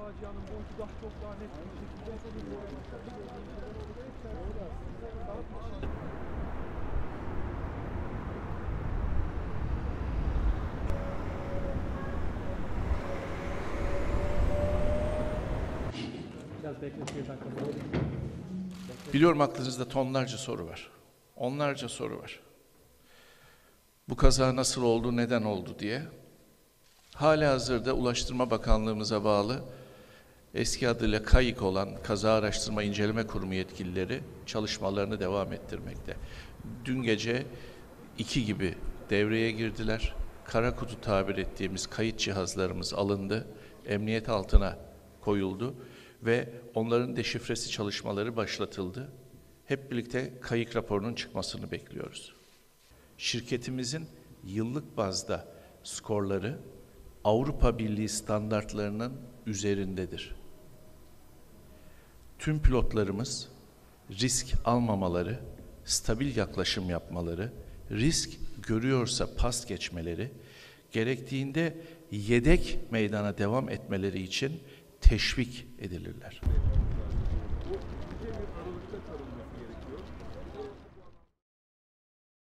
facianın boyutu daha çok daha net bir şekilde. Biliyorum aklınızda tonlarca soru var. Onlarca soru var. Bu kaza nasıl oldu, neden oldu diye. Hala hazırda Ulaştırma Bakanlığımıza bağlı eski adıyla KAYİK olan Kaza Araştırma İnceleme Kurumu yetkilileri çalışmalarını devam ettirmekte. Dün gece iki gibi devreye girdiler. Kara kutu tabir ettiğimiz kayıt cihazlarımız alındı. Emniyet altına koyuldu ve onların deşifresi çalışmaları başlatıldı. Hep birlikte kayık raporunun çıkmasını bekliyoruz. Şirketimizin yıllık bazda skorları Avrupa Birliği standartlarının üzerindedir. Tüm pilotlarımız risk almamaları, stabil yaklaşım yapmaları, risk görüyorsa pas geçmeleri, gerektiğinde yedek meydana devam etmeleri için teşvik edilirler.